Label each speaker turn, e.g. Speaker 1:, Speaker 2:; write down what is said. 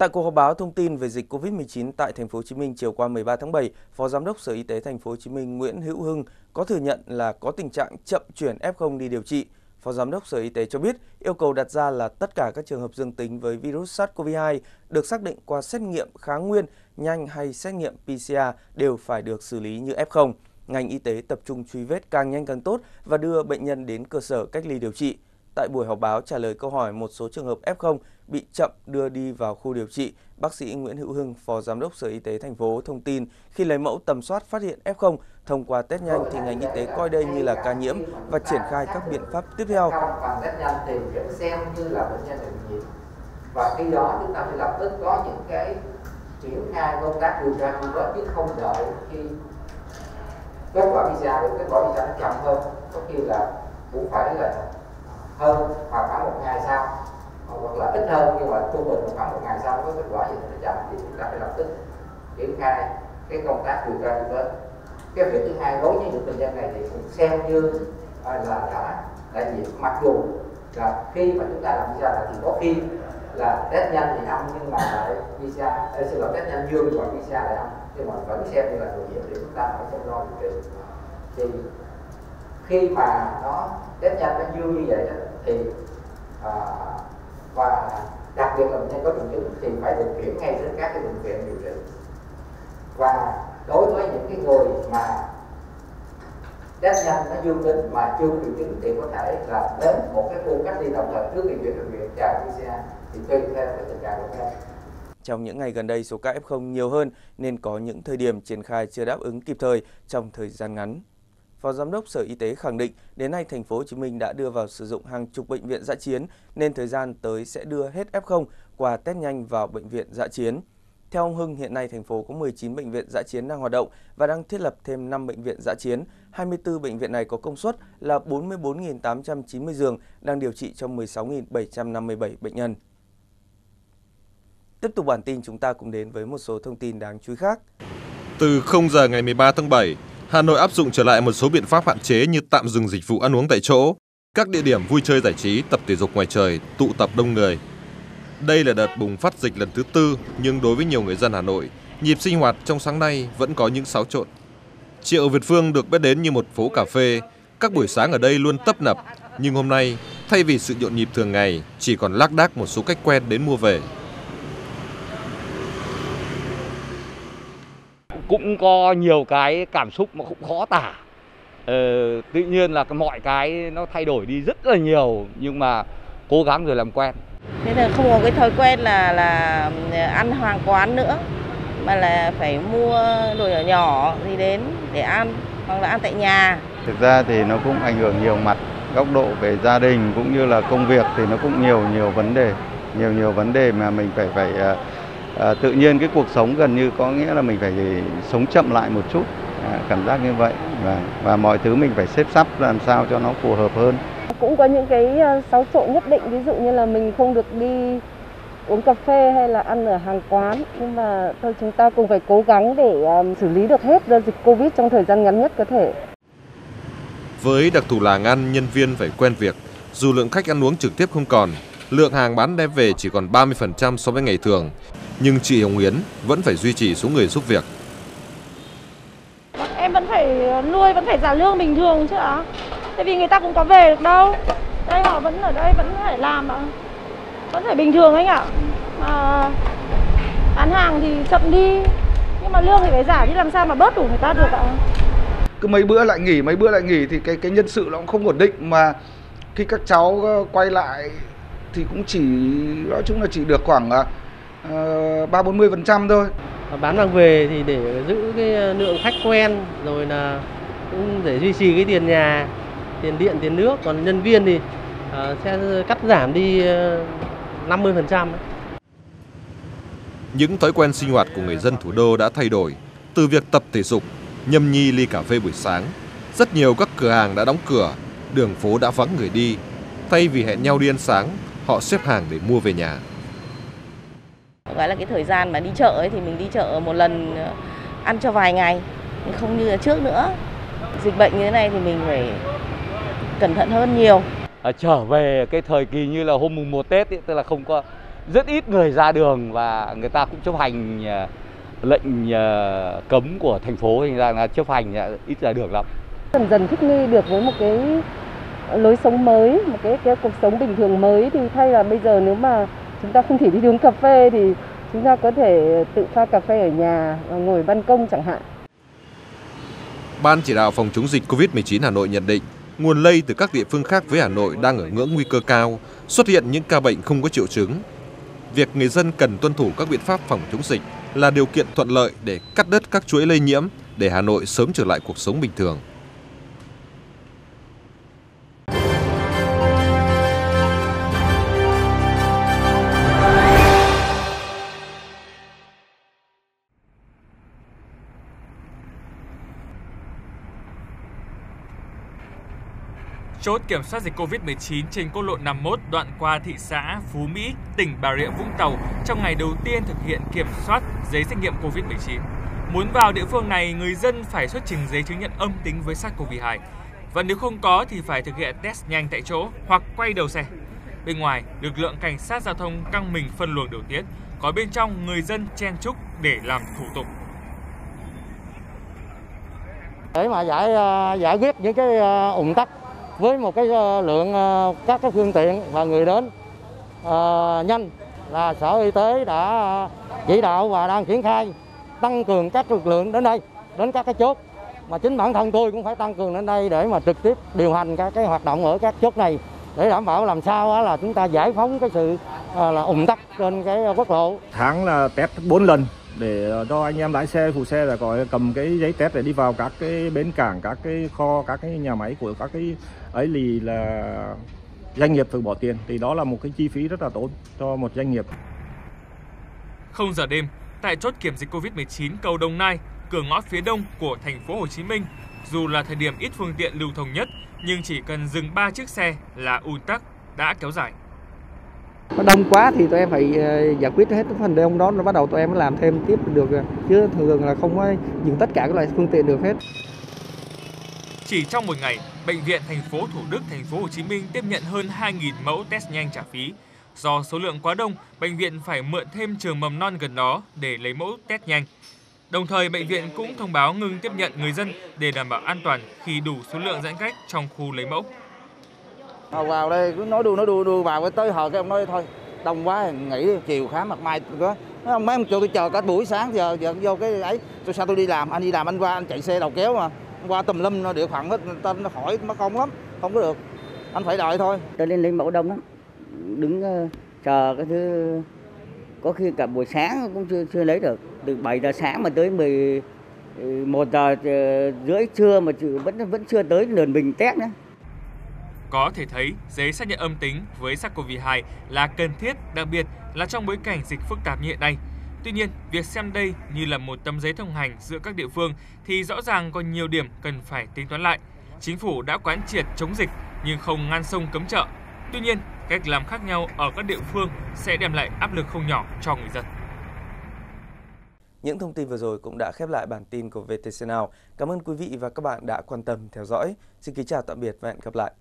Speaker 1: Tại cuộc họp báo thông tin về dịch COVID-19 tại thành phố Hồ Chí Minh chiều qua 13 tháng 7, Phó Giám đốc Sở Y tế thành phố Hồ Chí Minh Nguyễn Hữu Hưng có thừa nhận là có tình trạng chậm chuyển F0 đi điều trị. Phó Giám đốc Sở Y tế cho biết yêu cầu đặt ra là tất cả các trường hợp dương tính với virus SARS-CoV-2 được xác định qua xét nghiệm kháng nguyên, nhanh hay xét nghiệm PCR đều phải được xử lý như F0. Ngành y tế tập trung truy vết càng nhanh càng tốt và đưa bệnh nhân đến cơ sở cách ly điều trị. Tại buổi họp báo trả lời câu hỏi một số trường hợp F0 bị chậm đưa đi vào khu điều trị, bác sĩ Nguyễn Hữu Hưng, Phó Giám đốc Sở Y tế thành phố thông tin khi lấy mẫu tầm soát phát hiện F0 thông qua test nhanh thì ngành y tế coi đây như là ca nhiễm và triển khai các biện pháp tiếp theo.
Speaker 2: Test nhanh xem như là bệnh nhân bị nhiễm. Và khi đó chúng ta phải lập tức có những cái triển khai công tác điều tra truy vết chứ không đợi khi kết quả visa được kết quả PCR nó chậm hơn. Có khi là cũng phải là hơn hoặc khoảng một ngày sau hoặc là ít hơn nhưng mà trung bình khoảng một ngày sau có kết quả gì thì chậm thì chúng ta phải lập tức triển khai cái công tác điều tra truy vết cái việc thứ hai đối với những bệnh nhân này thì cũng xem như à, là đã đã nhiễm mặc dù là khi mà chúng ta làm PCR thì có khi là test nhanh thì âm nhưng mà lại visa ờ, à, xin lỗi test nhanh dương và visa lại âm nhưng mà vẫn xem như là người nhiễm thì chúng ta phải chăm lo điều trị. Thì khi mà nó test nhanh nó dương như vậy đó, thì à, và đặc biệt là bệnh nhân có triệu chứng thì phải được chuyển ngay đến các cái bệnh viện điều trị và đối với những cái người mà test nhanh nó dương tính mà chưa triệu chứng thì có thể là đến một cái khu cách ly tạm thời trước khi chuyển bệnh viện chờ PCR thì tùy theo cái tình trạng của bệnh
Speaker 1: trong những ngày gần đây, số ca F0 nhiều hơn nên có những thời điểm triển khai chưa đáp ứng kịp thời trong thời gian ngắn. Phó Giám đốc Sở Y tế khẳng định đến nay thành phố Hồ Chí Minh đã đưa vào sử dụng hàng chục bệnh viện dã chiến nên thời gian tới sẽ đưa hết F0 qua test nhanh vào bệnh viện dã chiến. Theo ông Hưng, hiện nay thành phố có 19 bệnh viện dã chiến đang hoạt động và đang thiết lập thêm 5 bệnh viện dã chiến. 24 bệnh viện này có công suất là 44.890 giường đang điều trị cho 16.757 bệnh nhân. Tiếp tục bản tin chúng ta cùng đến với một số thông tin đáng chú ý khác.
Speaker 3: Từ 0 giờ ngày 13 tháng 7, Hà Nội áp dụng trở lại một số biện pháp hạn chế như tạm dừng dịch vụ ăn uống tại chỗ, các địa điểm vui chơi giải trí, tập thể dục ngoài trời, tụ tập đông người. Đây là đợt bùng phát dịch lần thứ tư, nhưng đối với nhiều người dân Hà Nội, nhịp sinh hoạt trong sáng nay vẫn có những xáo trộn. Triệu Việt Phương được biết đến như một phố cà phê, các buổi sáng ở đây luôn tấp nập, nhưng hôm nay, thay vì sự nhộn nhịp thường ngày, chỉ còn lác đác một số khách quen đến mua về.
Speaker 4: Cũng có nhiều cái cảm xúc mà cũng khó tả. Ờ, tự nhiên là mọi cái nó thay đổi đi rất là nhiều nhưng mà cố gắng rồi làm quen.
Speaker 5: Thế là không có cái thói quen là là ăn hàng quán nữa mà là phải mua đồ nhỏ nhỏ gì đến để ăn hoặc là ăn tại nhà.
Speaker 6: Thực ra thì nó cũng ảnh hưởng nhiều mặt góc độ về gia đình cũng như là công việc thì nó cũng nhiều nhiều vấn đề nhiều nhiều vấn đề mà mình phải phải uh, à, tự nhiên cái cuộc sống gần như có nghĩa là mình phải sống chậm lại một chút. À, cảm giác như vậy và và mọi thứ mình phải xếp sắp làm sao cho nó phù hợp hơn.
Speaker 7: Cũng có những cái xáo trộn nhất định ví dụ như là mình không được đi uống cà phê hay là ăn ở hàng quán. Nhưng mà thôi chúng ta cùng phải cố gắng để um, xử lý được hết dịch covid trong thời gian ngắn nhất có thể.
Speaker 3: Với đặc thù làm ăn nhân viên phải quen việc. Dù lượng khách ăn uống trực tiếp không còn lượng hàng bán đem về chỉ còn 30% so với ngày thường nhưng chị Hồng Yến vẫn phải duy trì số người giúp việc.
Speaker 8: Em vẫn phải nuôi, vẫn phải trả lương bình thường chứ ạ. Tại vì người ta cũng có về được đâu. Đây họ vẫn ở đây, vẫn phải làm ạ. Vẫn phải bình thường anh ạ. Mà bán hàng thì chậm đi. Nhưng mà lương thì phải trả chứ làm sao mà bớt đủ người ta được ạ.
Speaker 9: Cứ mấy bữa lại nghỉ, mấy bữa lại nghỉ thì cái cái nhân sự nó cũng không ổn định mà khi các cháu quay lại thì cũng chỉ nói chung là chỉ được khoảng à, Ờ, ba bốn mươi phần trăm thôi.
Speaker 10: Bán mang về thì để giữ cái ờ, lượng khách quen rồi là cũng để duy trì cái tiền nhà tiền điện tiền nước. Còn nhân viên thì uh, sẽ cắt giảm đi năm mươi phần trăm
Speaker 3: những thói quen sinh hoạt của người dân thủ đô đã thay đổi từ việc tập thể dục nhâm nhi ly cà phê buổi sáng. Rất nhiều các cửa hàng đã đóng cửa đường phố đã vắng người đi. Thay vì hẹn nhau đi ăn sáng họ xếp hàng để mua về nhà
Speaker 5: gọi là cái thời gian mà đi chợ ấy thì mình đi chợ một lần ờ, ăn cho vài ngày. Không như là trước nữa. Dịch bệnh như thế này thì mình phải cẩn thận hơn nhiều.
Speaker 4: À, trở về cái thời kỳ như là hôm mùng 1 Tết ấy, tức là không có rất ít người ra đường và người ta cũng chấp hành lệnh cấm của thành phố. Thành ra là chấp hành ít ra đường lắm.
Speaker 7: Dần dần thích nghi được với một cái lối sống mới, một cái, cái cuộc sống bình thường mới thì thay là bây giờ nếu mà chúng ta không thể đi uống cà phê thì chúng ta có thể tự pha cà phê ở nhà ngồi ban công chẳng hạn.
Speaker 3: Ban chỉ đạo phòng chống dịch COVID-19 Hà Nội nhận định nguồn lây từ các địa phương khác với Hà Nội đang ở ngưỡng nguy cơ cao, xuất hiện những ca bệnh không có triệu chứng. Việc người dân cần tuân thủ các biện pháp phòng chống dịch là điều kiện thuận lợi để cắt đứt các chuỗi lây nhiễm để Hà Nội sớm trở lại cuộc sống bình thường.
Speaker 11: Chốt kiểm soát dịch COVID-19 trên quốc lộ 51 đoạn qua thị xã Phú Mỹ, tỉnh Bà Rịa Vũng Tàu trong ngày đầu tiên thực hiện kiểm soát giấy xét nghiệm COVID-19. Muốn vào địa phương này, người dân phải xuất trình giấy chứng nhận âm tính với SARS-CoV-2. Và nếu không có thì phải thực hiện test nhanh tại chỗ hoặc quay đầu xe. Bên ngoài, lực lượng cảnh sát giao thông căng mình phân luồng điều tiết, có bên trong người dân chen chúc để làm thủ tục.
Speaker 12: Để mà giải ờ, giải quyết những cái ờ, ủng tắc với một cái ờ, lượng ờ, các cái phương tiện và người đến ờ, nhanh là sở y tế đã chỉ đạo và đang triển khai tăng cường các lực lượng đến đây, đến các cái chốt. Mà chính bản thân tôi cũng phải tăng cường đến đây để mà trực tiếp điều hành các cái hoạt động ở các chốt này. Để đảm bảo làm sao là chúng ta giải phóng cái sự là ủng tắc trên cái quốc lộ.
Speaker 13: Tháng là test 4 lần để ờ, cho anh em lái xe phụ xe là có cầm cái giấy test để đi vào các cái bến cảng các cái kho các cái nhà máy của các cái ấy thì là doanh nghiệp phải bỏ tiền thì đó là một cái chi phí rất là tốn cho một doanh nghiệp.
Speaker 11: Không giờ đêm, tại chốt kiểm dịch Covid-19 cầu Đồng Nai, cửa ngõ phía đông của thành phố Hồ Chí Minh, dù là thời điểm ít phương tiện lưu thông nhất, nhưng chỉ cần dừng 3 chiếc xe là ùn tắc đã kéo dài.
Speaker 14: Nó đông quá thì tụi em phải ờ, giải quyết hết phần đông đó, nó bắt đầu tụi em mới làm thêm tiếp được ờ, chứ thường là không có dừng tất cả các loại phương tiện được hết.
Speaker 11: Chỉ trong một ngày, bệnh viện thành phố Thủ Đức, thành phố Hồ Chí Minh tiếp nhận hơn 2.000 mẫu test nhanh trả phí. Do số lượng quá đông, bệnh viện phải mượn thêm trường mầm non gần đó để lấy mẫu test nhanh. Đồng thời, bệnh viện cũng thông báo ngừng tiếp nhận người dân để đảm bảo an toàn khi đủ số lượng giãn cách trong khu lấy mẫu.
Speaker 12: Họ vào đây cứ nói đu nói đu đu vào cái tới hồi cái ông nói thôi đông quá nghỉ chiều khám mặt mai có mấy ông tôi chờ cả buổi sáng giờ giờ vô cái ấy tôi sao tôi đi làm anh đi làm anh qua anh chạy xe đầu kéo mà. Qua tùm lum nó địa phận hết tên nó khỏi mất công lắm không có được. Anh phải đợi thôi.
Speaker 15: Tôi lên lấy mẫu đông lắm đứng uh, chờ cái thứ có khi cả buổi sáng cũng chưa chưa lấy được. Từ 7 giờ sáng mà tới 10 ừ, một giờ ờ, rưỡi trưa mà vẫn vẫn chưa tới lượt bình test nữa
Speaker 11: có thể thấy giấy xác nhận âm tính với SARS-CoV-2 là cần thiết, đặc biệt là trong bối cảnh dịch phức tạp như hiện nay. Tuy nhiên, việc xem đây như là một tấm giấy thông hành giữa các địa phương thì rõ ràng còn nhiều điểm cần phải tính toán lại. Chính phủ đã quán triệt chống dịch nhưng không ngăn sông cấm chợ. Tuy nhiên, cách làm khác nhau ở các địa phương sẽ đem lại áp lực không nhỏ cho người dân.
Speaker 1: Những thông tin vừa rồi cũng đã khép lại bản tin của VTC Now. Cảm ơn quý vị và các bạn đã quan tâm theo dõi. Xin kính chào tạm biệt và hẹn gặp lại.